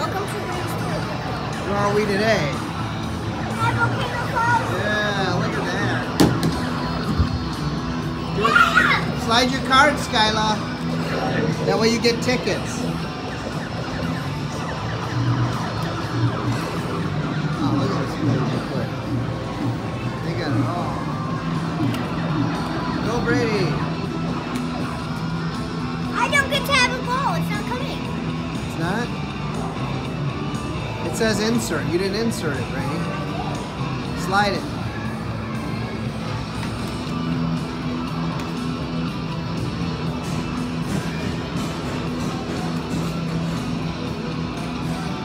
Welcome to Where are we today? Volcano Falls. Yeah, look at that. Do it. Slide your card, Skyla. That way you get tickets. Oh, look at this. They got it all. Go Brady. I don't get to have It says insert. You didn't insert it, Brady. Slide it.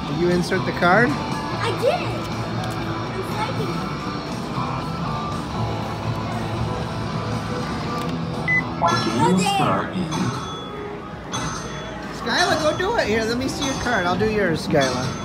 Did you insert the card? I did. I'm liking it. Game start in Skyla, go do it. Here, let me see your card. I'll do yours, Skyla.